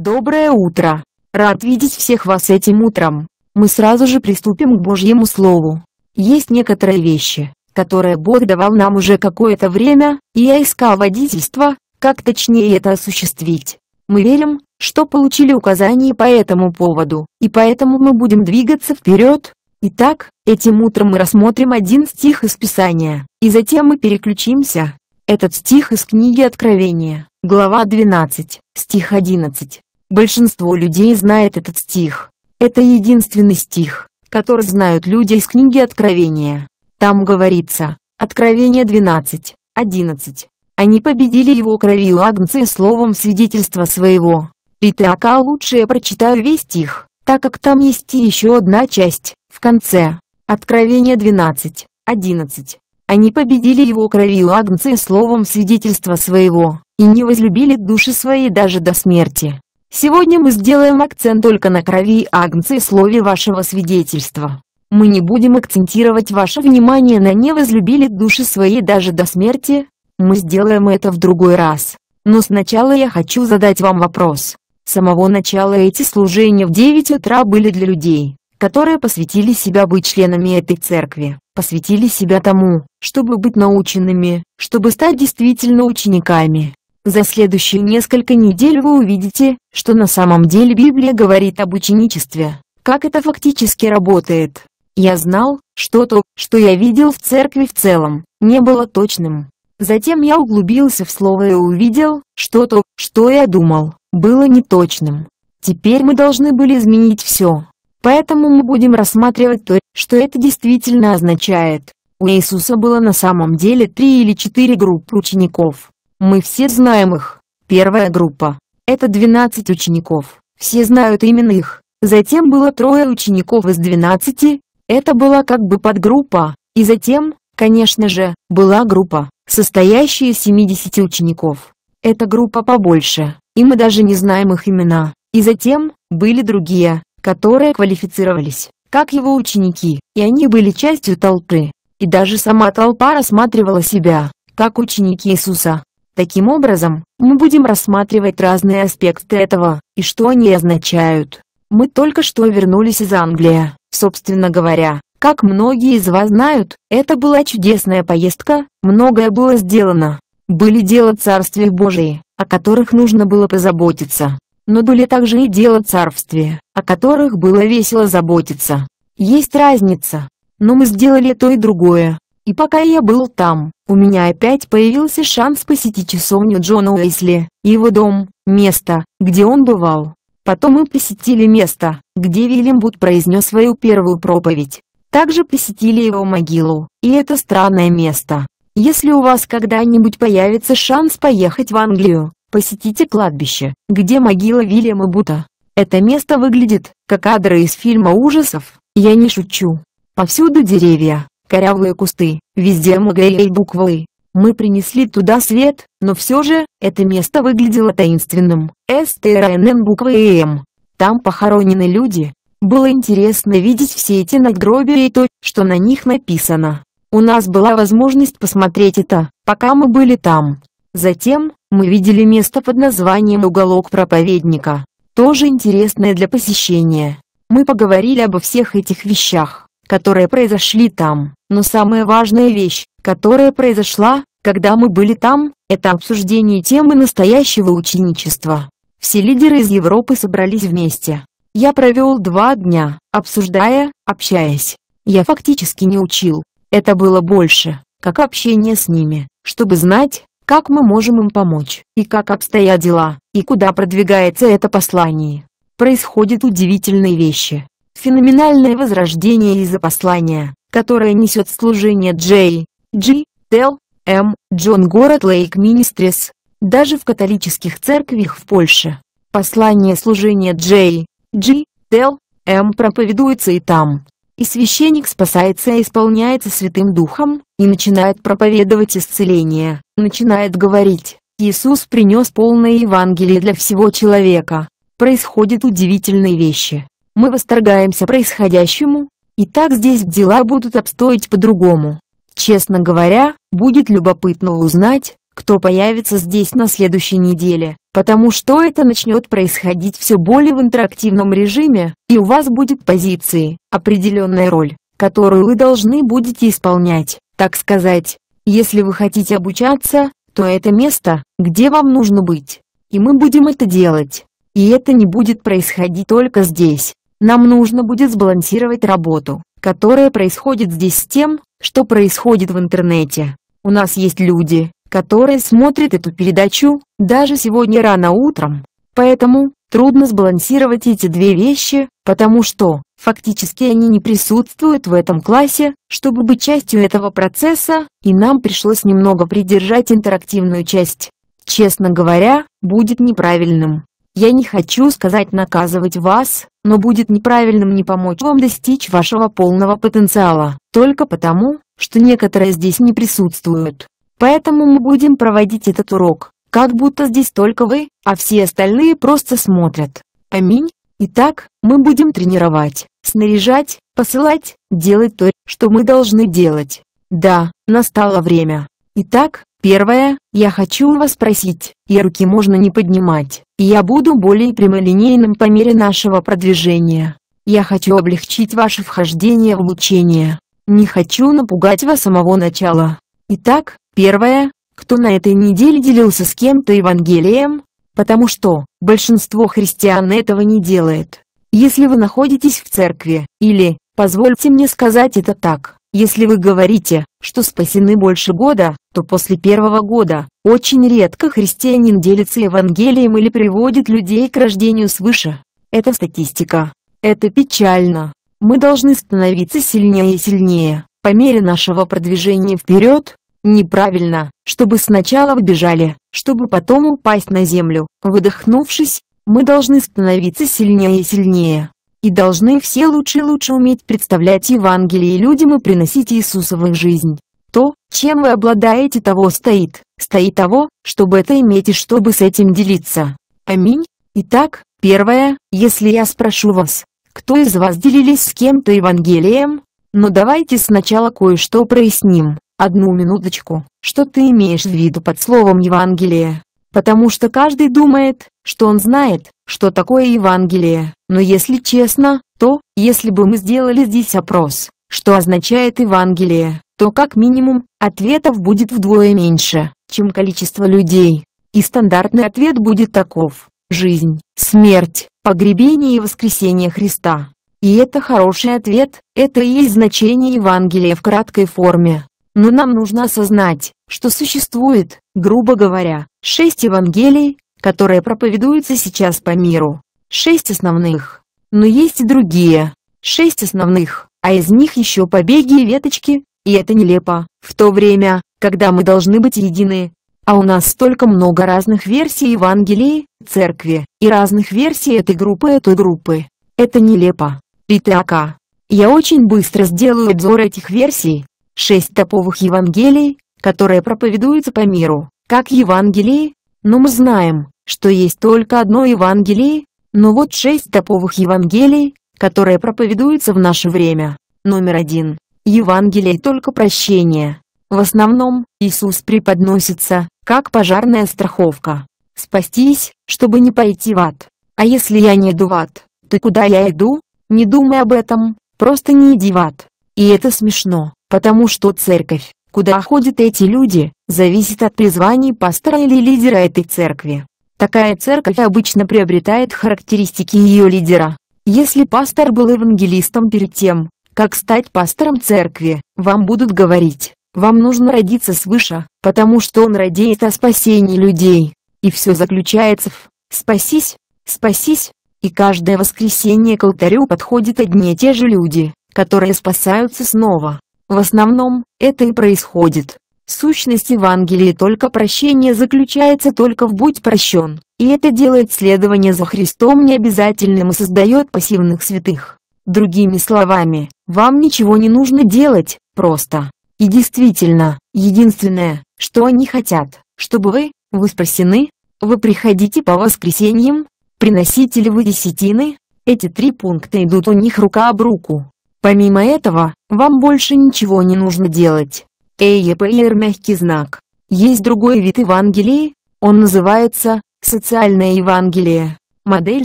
Доброе утро! Рад видеть всех вас этим утром. Мы сразу же приступим к Божьему Слову. Есть некоторые вещи, которые Бог давал нам уже какое-то время, и я искал водительство, как точнее это осуществить. Мы верим, что получили указания по этому поводу, и поэтому мы будем двигаться вперед. Итак, этим утром мы рассмотрим один стих из Писания, и затем мы переключимся. Этот стих из книги Откровения, глава 12, стих 11. Большинство людей знает этот стих. Это единственный стих, который знают люди из книги Откровения. Там говорится, Откровение 12, 11. Они победили его кровью Агнца и словом свидетельства своего. И так а лучше я прочитаю весь стих, так как там есть еще одна часть, в конце. Откровение 12, 11. Они победили его кровью Агнца и словом свидетельства своего, и не возлюбили души свои даже до смерти. Сегодня мы сделаем акцент только на крови и слове вашего свидетельства. Мы не будем акцентировать ваше внимание на «не возлюбили души свои даже до смерти». Мы сделаем это в другой раз. Но сначала я хочу задать вам вопрос. С самого начала эти служения в 9 утра были для людей, которые посвятили себя быть членами этой церкви, посвятили себя тому, чтобы быть наученными, чтобы стать действительно учениками, за следующие несколько недель вы увидите, что на самом деле Библия говорит об ученичестве, как это фактически работает. Я знал, что то, что я видел в церкви в целом, не было точным. Затем я углубился в слово и увидел, что то, что я думал, было неточным. Теперь мы должны были изменить все. Поэтому мы будем рассматривать то, что это действительно означает. У Иисуса было на самом деле три или четыре группы учеников. Мы все знаем их. Первая группа. Это 12 учеников. Все знают именно их. Затем было трое учеников из 12. Это была как бы подгруппа. И затем, конечно же, была группа, состоящая из 70 учеников. Эта группа побольше, и мы даже не знаем их имена. И затем, были другие, которые квалифицировались, как его ученики, и они были частью толпы. И даже сама толпа рассматривала себя, как ученики Иисуса. Таким образом, мы будем рассматривать разные аспекты этого, и что они означают. Мы только что вернулись из Англии, собственно говоря. Как многие из вас знают, это была чудесная поездка, многое было сделано. Были дела Царствия Божии, о которых нужно было позаботиться. Но были также и дела Царствия, о которых было весело заботиться. Есть разница. Но мы сделали то и другое. И пока я был там, у меня опять появился шанс посетить часовню Джона Уэйсли, его дом, место, где он бывал. Потом мы посетили место, где Вильям Вуд произнес свою первую проповедь. Также посетили его могилу, и это странное место. Если у вас когда-нибудь появится шанс поехать в Англию, посетите кладбище, где могила Вильяма Бута. Это место выглядит, как кадры из фильма ужасов, я не шучу. Повсюду деревья, корявые кусты, везде МГ буквы. Мы принесли туда свет, но все же, это место выглядело таинственным. СТРНН буквы М. Там похоронены люди. Было интересно видеть все эти надгробия и то, что на них написано. У нас была возможность посмотреть это, пока мы были там. Затем, мы видели место под названием «Уголок проповедника». Тоже интересное для посещения. Мы поговорили обо всех этих вещах которые произошли там. Но самая важная вещь, которая произошла, когда мы были там, это обсуждение темы настоящего ученичества. Все лидеры из Европы собрались вместе. Я провел два дня, обсуждая, общаясь. Я фактически не учил. Это было больше, как общение с ними, чтобы знать, как мы можем им помочь, и как обстоят дела, и куда продвигается это послание. Происходят удивительные вещи. Феноменальное возрождение из-за послания, которое несет служение Джей, Джи, Тел, М, Джон Город Лейк Министрис, даже в католических церквях в Польше. Послание служения Джей, Джи, Тел, М проповедуется и там. И священник спасается и исполняется Святым Духом, и начинает проповедовать исцеление, начинает говорить, Иисус принес полное Евангелие для всего человека. Происходят удивительные вещи. Мы восторгаемся происходящему, и так здесь дела будут обстоить по-другому. Честно говоря, будет любопытно узнать, кто появится здесь на следующей неделе, потому что это начнет происходить все более в интерактивном режиме, и у вас будет позиции, определенная роль, которую вы должны будете исполнять, так сказать. Если вы хотите обучаться, то это место, где вам нужно быть. И мы будем это делать. И это не будет происходить только здесь. Нам нужно будет сбалансировать работу, которая происходит здесь с тем, что происходит в интернете. У нас есть люди, которые смотрят эту передачу, даже сегодня рано утром. Поэтому, трудно сбалансировать эти две вещи, потому что, фактически они не присутствуют в этом классе, чтобы быть частью этого процесса, и нам пришлось немного придержать интерактивную часть. Честно говоря, будет неправильным. Я не хочу сказать наказывать вас, но будет неправильным не помочь вам достичь вашего полного потенциала, только потому, что некоторые здесь не присутствуют. Поэтому мы будем проводить этот урок, как будто здесь только вы, а все остальные просто смотрят. Аминь. Итак, мы будем тренировать, снаряжать, посылать, делать то, что мы должны делать. Да, настало время. Итак, первое, я хочу вас спросить, и руки можно не поднимать, я буду более прямолинейным по мере нашего продвижения. Я хочу облегчить ваше вхождение в обучение. Не хочу напугать вас с самого начала. Итак, первое, кто на этой неделе делился с кем-то Евангелием, потому что большинство христиан этого не делает. Если вы находитесь в церкви, или, позвольте мне сказать это так, если вы говорите, что спасены больше года, то после первого года, очень редко христианин делится Евангелием или приводит людей к рождению свыше. Это статистика. Это печально. Мы должны становиться сильнее и сильнее, по мере нашего продвижения вперед. Неправильно, чтобы сначала вбежали, чтобы потом упасть на землю, выдохнувшись. Мы должны становиться сильнее и сильнее и должны все лучше и лучше уметь представлять Евангелие людям и приносить Иисуса в их жизнь. То, чем вы обладаете того стоит, стоит того, чтобы это иметь и чтобы с этим делиться. Аминь. Итак, первое, если я спрошу вас, кто из вас делились с кем-то Евангелием? Но давайте сначала кое-что проясним. Одну минуточку, что ты имеешь в виду под словом Евангелие? Потому что каждый думает, что он знает, что такое Евангелие. Но если честно, то, если бы мы сделали здесь опрос, что означает Евангелие, то как минимум, ответов будет вдвое меньше, чем количество людей. И стандартный ответ будет таков. Жизнь, смерть, погребение и воскресение Христа. И это хороший ответ, это и есть значение Евангелия в краткой форме. Но нам нужно осознать, что существует, грубо говоря, шесть Евангелий, которые проповедуются сейчас по миру. Шесть основных. Но есть и другие. Шесть основных, а из них еще побеги и веточки, и это нелепо, в то время, когда мы должны быть едины. А у нас столько много разных версий Евангелии, церкви, и разных версий этой группы этой группы. Это нелепо. Итак, я очень быстро сделаю обзор этих версий. Шесть топовых Евангелий, которые проповедуются по миру, как Евангелии, но мы знаем, что есть только одно Евангелие, но вот шесть топовых Евангелий, которые проповедуются в наше время. Номер один. Евангелие только прощение. В основном, Иисус преподносится, как пожарная страховка. Спастись, чтобы не пойти в ад. А если я не иду в ад, то куда я иду? Не думай об этом, просто не иди в ад. И это смешно, потому что церковь, Куда ходят эти люди, зависит от призваний пастора или лидера этой церкви. Такая церковь обычно приобретает характеристики ее лидера. Если пастор был евангелистом перед тем, как стать пастором церкви, вам будут говорить, вам нужно родиться свыше, потому что он радеет о спасении людей. И все заключается в «спасись, спасись». И каждое воскресенье к алтарю подходят одни и те же люди, которые спасаются снова. В основном, это и происходит. Сущность Евангелия только прощение заключается только в «будь прощен», и это делает следование за Христом необязательным и создает пассивных святых. Другими словами, вам ничего не нужно делать, просто. И действительно, единственное, что они хотят, чтобы вы, вы спасены, вы приходите по воскресеньям, приносите ли вы десятины, эти три пункта идут у них рука об руку. Помимо этого, вам больше ничего не нужно делать. EEPR мягкий знак. Есть другой вид Евангелия, он называется «социальное Евангелие», модель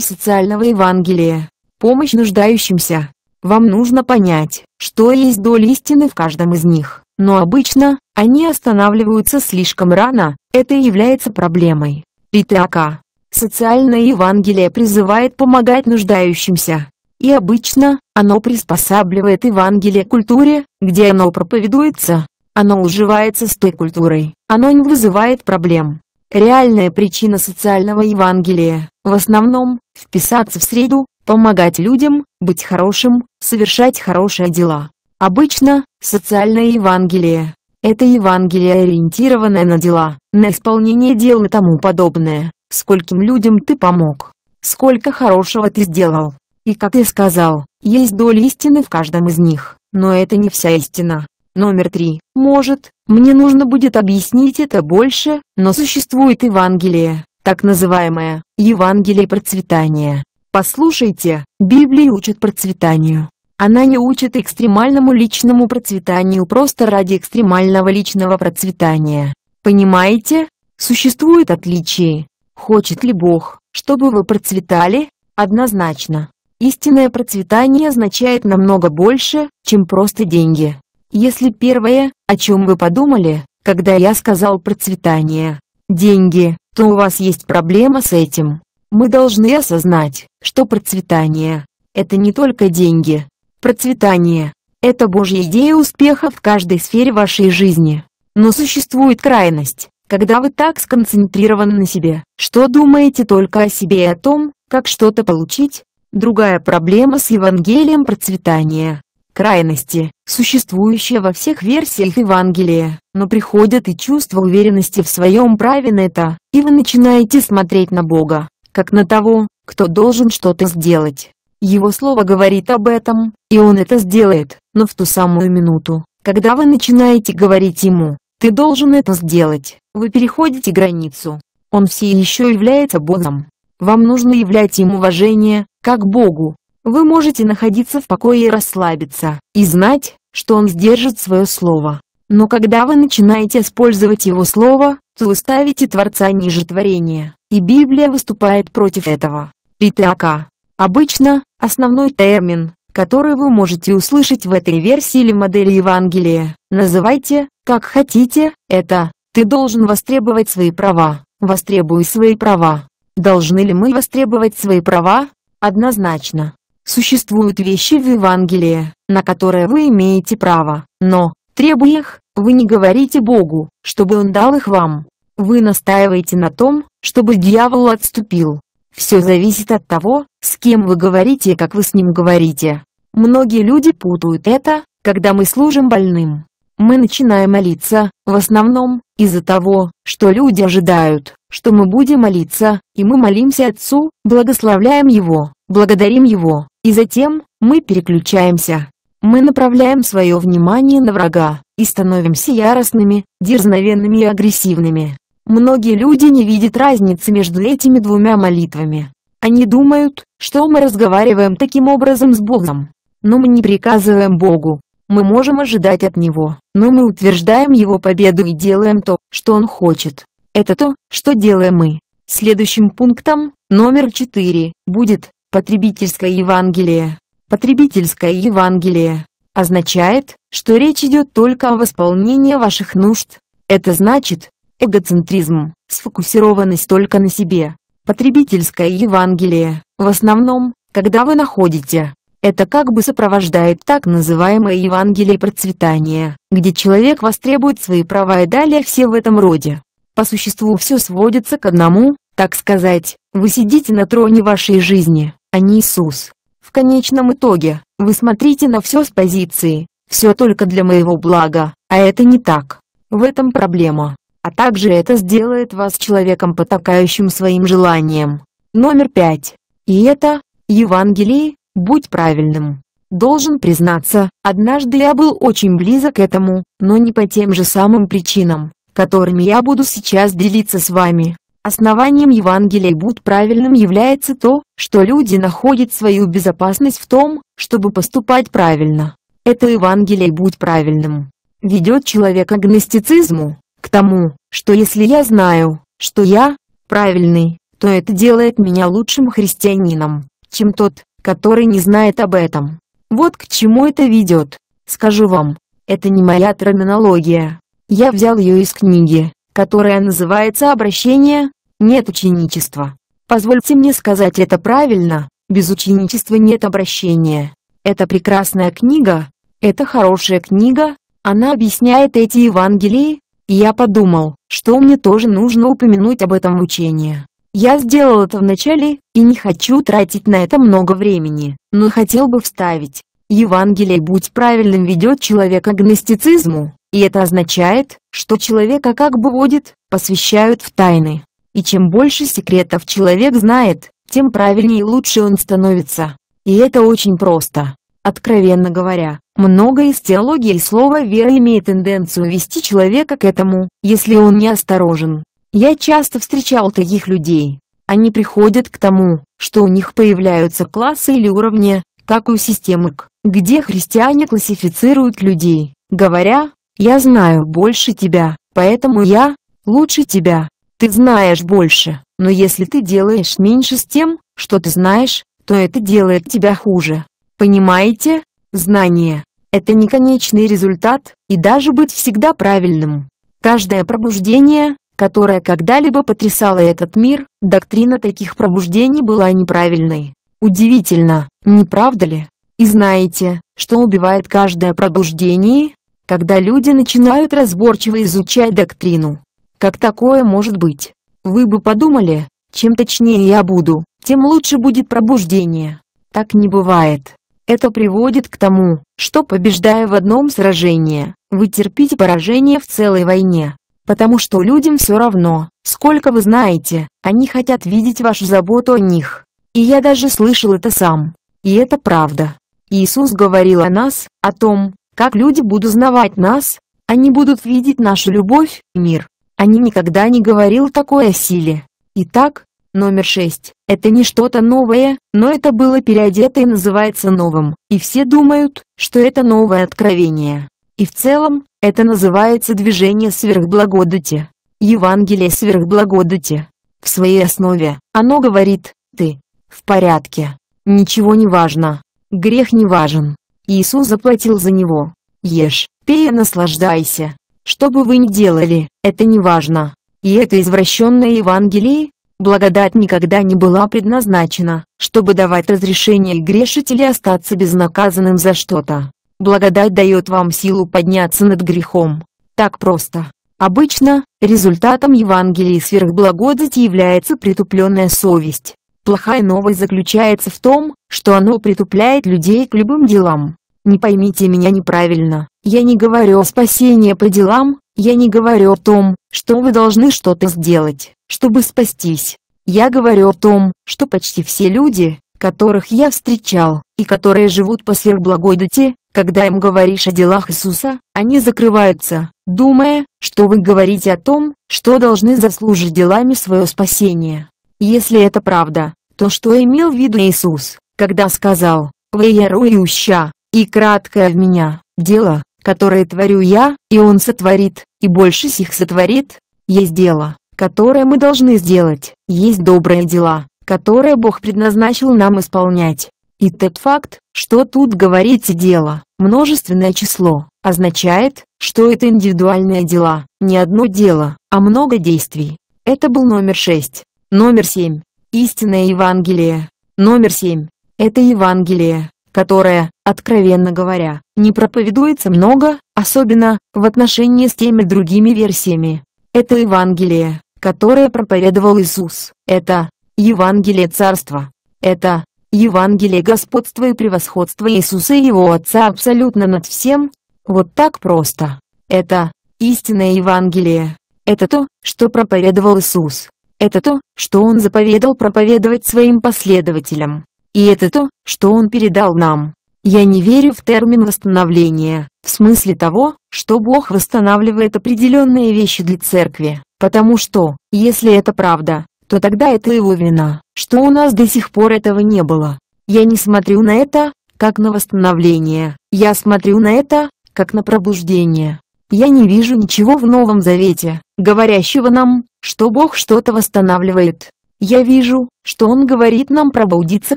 социального Евангелия, помощь нуждающимся. Вам нужно понять, что есть доля истины в каждом из них, но обычно, они останавливаются слишком рано, это является проблемой. Итак, социальное Евангелие призывает помогать нуждающимся. И обычно, оно приспосабливает Евангелие к культуре, где оно проповедуется. Оно уживается с той культурой, оно не вызывает проблем. Реальная причина социального Евангелия, в основном, вписаться в среду, помогать людям, быть хорошим, совершать хорошие дела. Обычно, социальное Евангелие – это Евангелие ориентированное на дела, на исполнение дел и тому подобное. Скольким людям ты помог? Сколько хорошего ты сделал? И как я сказал, есть доля истины в каждом из них, но это не вся истина. Номер три. Может, мне нужно будет объяснить это больше, но существует Евангелие, так называемое Евангелие процветания. Послушайте, Библия учит процветанию. Она не учит экстремальному личному процветанию просто ради экстремального личного процветания. Понимаете? Существуют отличия. Хочет ли Бог, чтобы вы процветали? Однозначно. Истинное процветание означает намного больше, чем просто деньги. Если первое, о чем вы подумали, когда я сказал процветание, деньги, то у вас есть проблема с этим. Мы должны осознать, что процветание – это не только деньги. Процветание – это Божья идея успеха в каждой сфере вашей жизни. Но существует крайность, когда вы так сконцентрированы на себе, что думаете только о себе и о том, как что-то получить. Другая проблема с Евангелием процветания крайности, существующие во всех версиях Евангелия, но приходят и чувство уверенности в своем праве на это, и вы начинаете смотреть на Бога, как на того, кто должен что-то сделать. Его слово говорит об этом, и он это сделает, но в ту самую минуту, когда вы начинаете говорить ему, ты должен это сделать, вы переходите границу. Он все еще является Богом. Вам нужно являть ему уважение, как Богу, вы можете находиться в покое и расслабиться, и знать, что он сдержит свое слово. Но когда вы начинаете использовать его слово, то вы ставите Творца ниже творения, и Библия выступает против этого. Итак, обычно, основной термин, который вы можете услышать в этой версии или модели Евангелия, называйте, как хотите, это «ты должен востребовать свои права», «востребуй свои права». Должны ли мы востребовать свои права? Однозначно. Существуют вещи в Евангелии, на которые вы имеете право, но, требуя их, вы не говорите Богу, чтобы Он дал их вам. Вы настаиваете на том, чтобы дьявол отступил. Все зависит от того, с кем вы говорите и как вы с ним говорите. Многие люди путают это, когда мы служим больным. Мы начинаем молиться, в основном, из-за того, что люди ожидают, что мы будем молиться, и мы молимся Отцу, благословляем Его, благодарим Его, и затем, мы переключаемся. Мы направляем свое внимание на врага, и становимся яростными, дерзновенными и агрессивными. Многие люди не видят разницы между этими двумя молитвами. Они думают, что мы разговариваем таким образом с Богом. Но мы не приказываем Богу. Мы можем ожидать от Него, но мы утверждаем Его победу и делаем то, что Он хочет. Это то, что делаем мы. Следующим пунктом, номер 4, будет Потребительское Евангелие. Потребительское Евангелие означает, что речь идет только о восполнении ваших нужд. Это значит, эгоцентризм, сфокусированность только на себе. Потребительское Евангелие, в основном, когда вы находите, это как бы сопровождает так называемое Евангелие процветания, где человек востребует свои права и далее все в этом роде. По существу все сводится к одному, так сказать, вы сидите на троне вашей жизни, а не Иисус. В конечном итоге, вы смотрите на все с позиции, все только для моего блага, а это не так. В этом проблема. А также это сделает вас человеком потакающим своим желаниям. Номер пять. И это, Евангелие, будь правильным. Должен признаться, однажды я был очень близок к этому, но не по тем же самым причинам, которыми я буду сейчас делиться с вами. Основанием Евангелия «Будь правильным» является то, что люди находят свою безопасность в том, чтобы поступать правильно. Это Евангелие «Будь правильным» ведет человека к гностицизму, к тому, что если я знаю, что я правильный, то это делает меня лучшим христианином, чем тот, который не знает об этом. Вот к чему это ведет. Скажу вам, это не моя терминология. Я взял ее из книги, которая называется «Обращение. Нет ученичества». Позвольте мне сказать это правильно, без ученичества нет обращения. Это прекрасная книга, это хорошая книга, она объясняет эти Евангелии, и я подумал, что мне тоже нужно упомянуть об этом в учении. Я сделал это вначале, и не хочу тратить на это много времени, но хотел бы вставить. Евангелие «Будь правильным» ведет человека к гностицизму, и это означает, что человека как бы водит, посвящают в тайны. И чем больше секретов человек знает, тем правильнее и лучше он становится. И это очень просто. Откровенно говоря, много из теологии слова «вера» имеет тенденцию вести человека к этому, если он не осторожен. Я часто встречал таких людей. Они приходят к тому, что у них появляются классы или уровни, как у системок, где христиане классифицируют людей, говоря, «Я знаю больше тебя, поэтому я лучше тебя». Ты знаешь больше, но если ты делаешь меньше с тем, что ты знаешь, то это делает тебя хуже. Понимаете? Знание – это не конечный результат, и даже быть всегда правильным. Каждое пробуждение, которое когда-либо потрясало этот мир, доктрина таких пробуждений была неправильной. Удивительно, не правда ли? И знаете, что убивает каждое пробуждение? Когда люди начинают разборчиво изучать доктрину. Как такое может быть? Вы бы подумали, чем точнее я буду, тем лучше будет пробуждение. Так не бывает. Это приводит к тому, что побеждая в одном сражении, вы терпите поражение в целой войне. Потому что людям все равно, сколько вы знаете, они хотят видеть вашу заботу о них. И я даже слышал это сам. И это правда. Иисус говорил о нас, о том, как люди будут узнавать нас, они будут видеть нашу любовь, мир. Они никогда не говорил такой о силе. Итак, Номер 6. Это не что-то новое, но это было переодето и называется новым, и все думают, что это новое откровение. И в целом, это называется движение сверхблагодати. Евангелие сверхблагодати. В своей основе, оно говорит, ты, в порядке, ничего не важно, грех не важен. Иисус заплатил за него. Ешь, пей и наслаждайся. Что бы вы ни делали, это не важно. И это извращенное Евангелие, Благодать никогда не была предназначена, чтобы давать разрешение грешить или остаться безнаказанным за что-то. Благодать дает вам силу подняться над грехом. Так просто. Обычно, результатом Евангелия сверхблагодати является притупленная совесть. Плохая новость заключается в том, что оно притупляет людей к любым делам. Не поймите меня неправильно, я не говорю о спасении по делам, я не говорю о том, что вы должны что-то сделать, чтобы спастись. Я говорю о том, что почти все люди, которых я встречал, и которые живут по сверхблагодати, когда им говоришь о делах Иисуса, они закрываются, думая, что вы говорите о том, что должны заслужить делами свое спасение. Если это правда, то что имел в виду Иисус, когда сказал «Веярующа», и краткое в меня, дело, которое творю я, и он сотворит, и больше сих сотворит, есть дело, которое мы должны сделать, есть добрые дела, которые Бог предназначил нам исполнять. И тот факт, что тут говорится дело, множественное число, означает, что это индивидуальные дела, не одно дело, а много действий. Это был номер 6. Номер 7. Истинное Евангелие. Номер 7. Это Евангелие, которое, откровенно говоря, не проповедуется много, особенно в отношении с теми другими версиями. Это Евангелие, которое проповедовал Иисус. Это Евангелие Царства. Это Евангелие господства и превосходства Иисуса и Его Отца абсолютно над всем. Вот так просто. Это истинное Евангелие. Это то, что проповедовал Иисус. Это то, что Он заповедал проповедовать своим последователям. И это то, что он передал нам. Я не верю в термин восстановления, в смысле того, что Бог восстанавливает определенные вещи для церкви, потому что, если это правда, то тогда это его вина, что у нас до сих пор этого не было. Я не смотрю на это, как на восстановление, я смотрю на это, как на пробуждение. Я не вижу ничего в Новом Завете, говорящего нам, что Бог что-то восстанавливает. Я вижу, что Он говорит нам пробудиться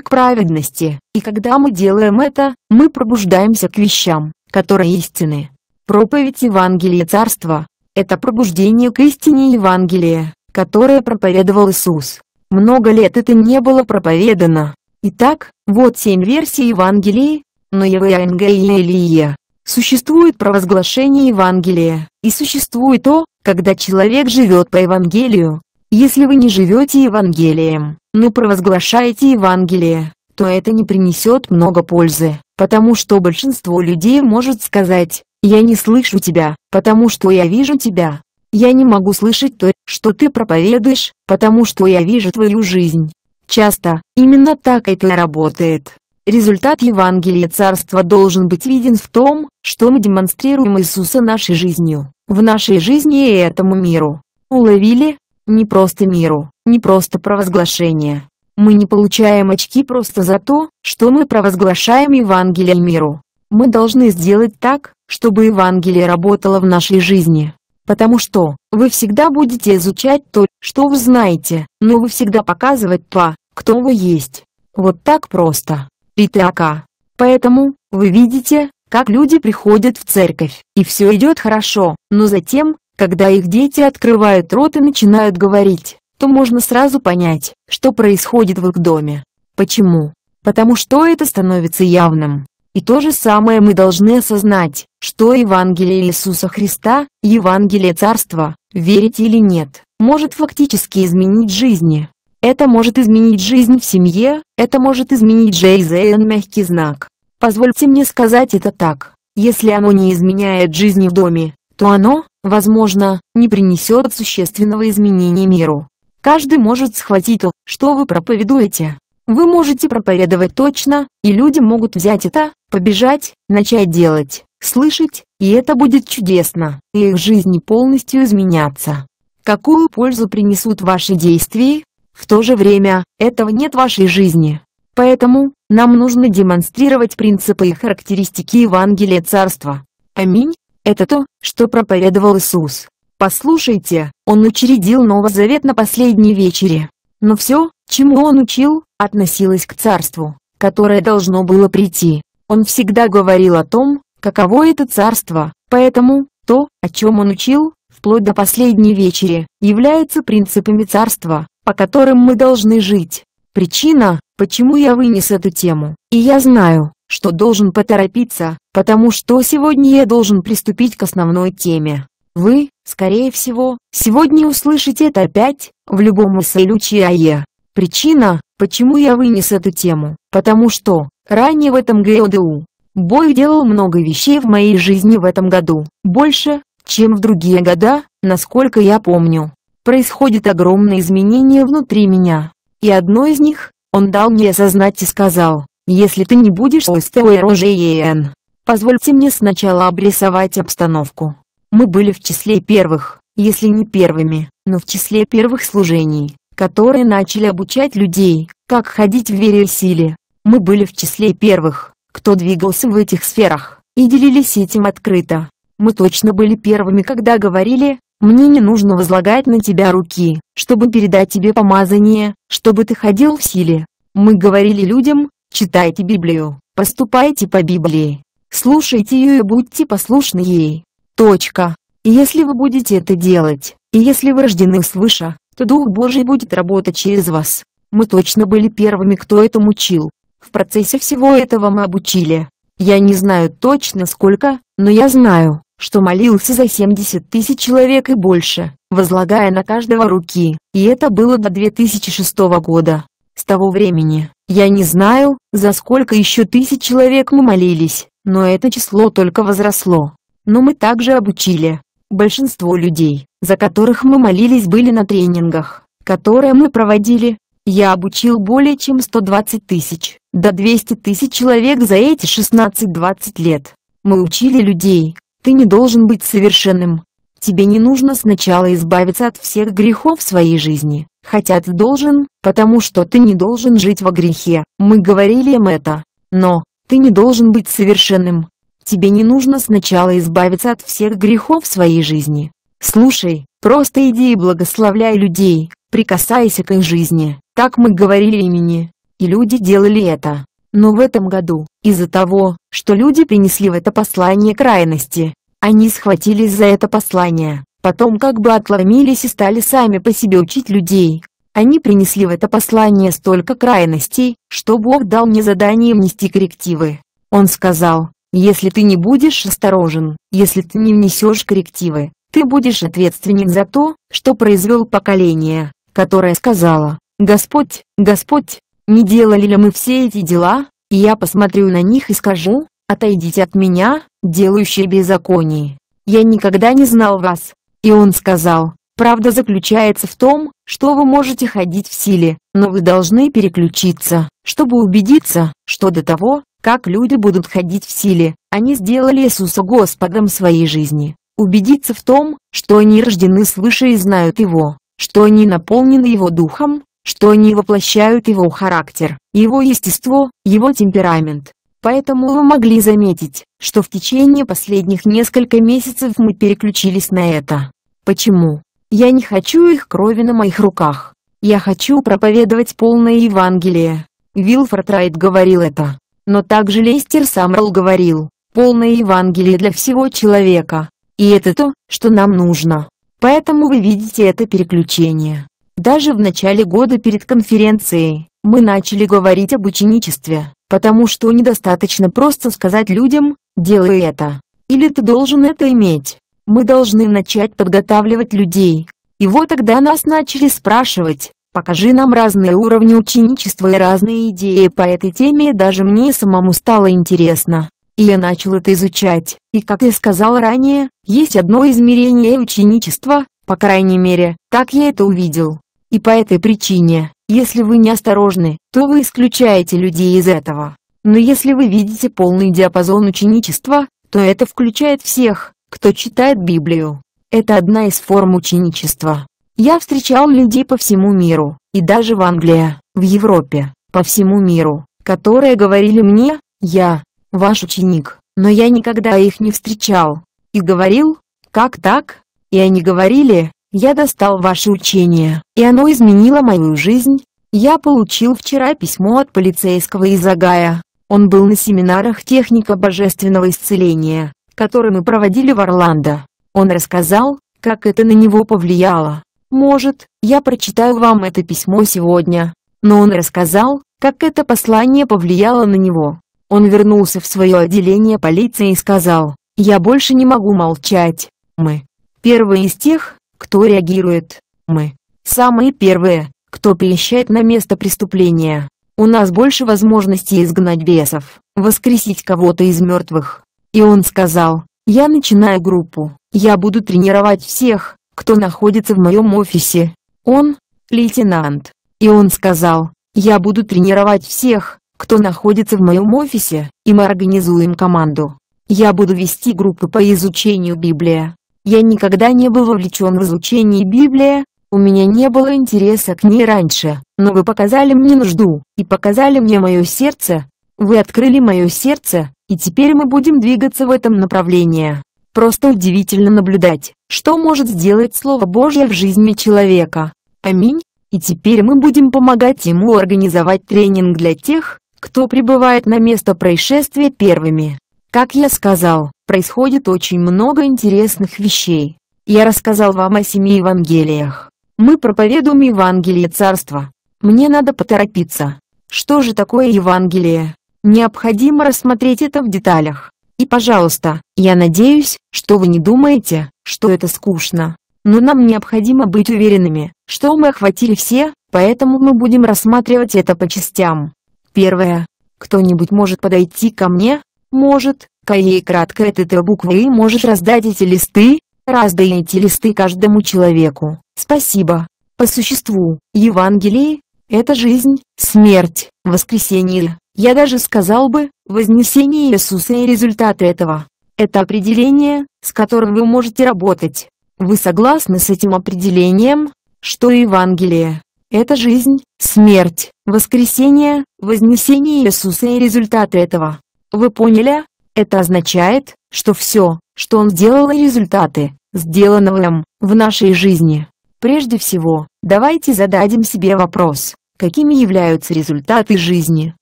к праведности, и когда мы делаем это, мы пробуждаемся к вещам, которые истины. Проповедь Евангелия Царства – это пробуждение к истине Евангелия, которое проповедовал Иисус. Много лет это не было проповедано. Итак, вот семь версий Евангелия, но Евангелия Существует провозглашение Евангелия, и существует то, когда человек живет по Евангелию, если вы не живете Евангелием, но провозглашаете Евангелие, то это не принесет много пользы, потому что большинство людей может сказать, «Я не слышу тебя, потому что я вижу тебя». Я не могу слышать то, что ты проповедуешь, потому что я вижу твою жизнь. Часто, именно так это и работает. Результат Евангелия Царства должен быть виден в том, что мы демонстрируем Иисуса нашей жизнью, в нашей жизни и этому миру. Уловили? Не просто миру, не просто провозглашение. Мы не получаем очки просто за то, что мы провозглашаем Евангелие миру. Мы должны сделать так, чтобы Евангелие работало в нашей жизни. Потому что, вы всегда будете изучать то, что вы знаете, но вы всегда показывать то, кто вы есть. Вот так просто. Итака. Поэтому, вы видите, как люди приходят в церковь, и все идет хорошо, но затем, когда их дети открывают рот и начинают говорить, то можно сразу понять, что происходит в их доме. Почему? Потому что это становится явным. И то же самое мы должны осознать, что Евангелие Иисуса Христа, Евангелие Царства, верить или нет, может фактически изменить жизни. Это может изменить жизнь в семье, это может изменить жизнь мягкий знак. Позвольте мне сказать это так, если оно не изменяет жизни в доме, то оно, возможно, не принесет существенного изменения миру. Каждый может схватить то, что вы проповедуете. Вы можете проповедовать точно, и люди могут взять это, побежать, начать делать, слышать, и это будет чудесно, и их жизни полностью изменятся. Какую пользу принесут ваши действия? В то же время, этого нет в вашей жизни. Поэтому, нам нужно демонстрировать принципы и характеристики Евангелия Царства. Аминь. Это то, что проповедовал Иисус. Послушайте, Он учредил Новый Завет на последней вечере. Но все, чему Он учил, относилось к Царству, которое должно было прийти. Он всегда говорил о том, каково это Царство, поэтому, то, о чем Он учил, вплоть до последней вечери, является принципами Царства, по которым мы должны жить. Причина, почему я вынес эту тему, и я знаю, что должен поторопиться, потому что сегодня я должен приступить к основной теме. Вы, скорее всего, сегодня услышите это опять, в любом АЕ. Причина, почему я вынес эту тему, потому что, ранее в этом году, Бой делал много вещей в моей жизни в этом году, больше, чем в другие года, насколько я помню. Происходит огромное изменение внутри меня. И одно из них, он дал мне осознать и сказал, если ты не будешь ОСТОРОЖЕН, позвольте мне сначала обрисовать обстановку. Мы были в числе первых, если не первыми, но в числе первых служений, которые начали обучать людей, как ходить в вере и силе. Мы были в числе первых, кто двигался в этих сферах, и делились этим открыто. Мы точно были первыми, когда говорили, мне не нужно возлагать на тебя руки, чтобы передать тебе помазание, чтобы ты ходил в силе. Мы говорили людям, Читайте Библию, поступайте по Библии, слушайте ее и будьте послушны ей. Точка. И если вы будете это делать, и если вы рождены свыше, то Дух Божий будет работать через вас. Мы точно были первыми, кто этому учил. В процессе всего этого мы обучили. Я не знаю точно сколько, но я знаю, что молился за 70 тысяч человек и больше, возлагая на каждого руки, и это было до 2006 года. С того времени, я не знаю, за сколько еще тысяч человек мы молились, но это число только возросло. Но мы также обучили. Большинство людей, за которых мы молились были на тренингах, которые мы проводили. Я обучил более чем 120 тысяч, до 200 тысяч человек за эти 16-20 лет. Мы учили людей, ты не должен быть совершенным. Тебе не нужно сначала избавиться от всех грехов своей жизни, хотя ты должен, потому что ты не должен жить во грехе. Мы говорили им это. Но, ты не должен быть совершенным. Тебе не нужно сначала избавиться от всех грехов своей жизни. Слушай, просто иди и благословляй людей, прикасайся к их жизни. Так мы говорили имени. И люди делали это. Но в этом году, из-за того, что люди принесли в это послание крайности, они схватились за это послание, потом как бы отломились и стали сами по себе учить людей. Они принесли в это послание столько крайностей, что Бог дал мне задание внести коррективы. Он сказал, если ты не будешь осторожен, если ты не внесешь коррективы, ты будешь ответственен за то, что произвел поколение, которое сказало, «Господь, Господь, не делали ли мы все эти дела?» И я посмотрю на них и скажу, «Отойдите от меня, делающие беззаконие. Я никогда не знал вас». И он сказал, «Правда заключается в том, что вы можете ходить в силе, но вы должны переключиться, чтобы убедиться, что до того, как люди будут ходить в силе, они сделали Иисуса Господом своей жизни. Убедиться в том, что они рождены свыше и знают Его, что они наполнены Его Духом, что они воплощают Его характер, Его естество, Его темперамент. Поэтому вы могли заметить, что в течение последних нескольких месяцев мы переключились на это. Почему? Я не хочу их крови на моих руках. Я хочу проповедовать полное Евангелие. Вилфорд Райт говорил это. Но также Лестер Самрал говорил, полное Евангелие для всего человека. И это то, что нам нужно. Поэтому вы видите это переключение. Даже в начале года перед конференцией, мы начали говорить об ученичестве, потому что недостаточно просто сказать людям, делай это. Или ты должен это иметь. Мы должны начать подготавливать людей. И вот тогда нас начали спрашивать, Покажи нам разные уровни ученичества и разные идеи по этой теме даже мне самому стало интересно. И я начал это изучать, и как я сказал ранее, есть одно измерение ученичества, по крайней мере, так я это увидел. И по этой причине, если вы не осторожны, то вы исключаете людей из этого. Но если вы видите полный диапазон ученичества, то это включает всех, кто читает Библию. Это одна из форм ученичества. Я встречал людей по всему миру, и даже в Англии, в Европе, по всему миру, которые говорили мне, я, ваш ученик, но я никогда их не встречал. И говорил, как так? И они говорили, я достал ваше учение, и оно изменило мою жизнь. Я получил вчера письмо от полицейского из Агая. Он был на семинарах техника божественного исцеления, который мы проводили в Орландо. Он рассказал, как это на него повлияло. Может, я прочитаю вам это письмо сегодня. Но он рассказал, как это послание повлияло на него. Он вернулся в свое отделение полиции и сказал, «Я больше не могу молчать. Мы. Первые из тех, кто реагирует. Мы. Самые первые, кто приезжает на место преступления. У нас больше возможностей изгнать бесов, воскресить кого-то из мертвых». И он сказал, «Я начинаю группу. Я буду тренировать всех, кто находится в моем офисе. Он, лейтенант. И он сказал, я буду тренировать всех, кто находится в моем офисе, и мы организуем команду. Я буду вести группы по изучению Библии. Я никогда не был вовлечен в изучение Библии, у меня не было интереса к ней раньше, но вы показали мне нужду, и показали мне мое сердце. Вы открыли мое сердце, и теперь мы будем двигаться в этом направлении. Просто удивительно наблюдать, что может сделать Слово Божье в жизни человека. Аминь. И теперь мы будем помогать ему организовать тренинг для тех, кто прибывает на место происшествия первыми. Как я сказал, происходит очень много интересных вещей. Я рассказал вам о семи Евангелиях. Мы проповедуем Евангелие Царства. Мне надо поторопиться. Что же такое Евангелие? Необходимо рассмотреть это в деталях. И пожалуйста, я надеюсь, что вы не думаете, что это скучно. Но нам необходимо быть уверенными, что мы охватили все, поэтому мы будем рассматривать это по частям. Первое. Кто-нибудь может подойти ко мне? Может, Кае кратко это Т буквы и может раздать эти листы? Раздай эти листы каждому человеку. Спасибо. По существу, Евангелие – это жизнь, смерть, воскресение. Я даже сказал бы, вознесение Иисуса и результаты этого. Это определение, с которым вы можете работать. Вы согласны с этим определением, что Евангелие – это жизнь, смерть, воскресение, вознесение Иисуса и результаты этого. Вы поняли? Это означает, что все, что он сделал и результаты, сделанного им, в нашей жизни. Прежде всего, давайте зададим себе вопрос, какими являются результаты жизни,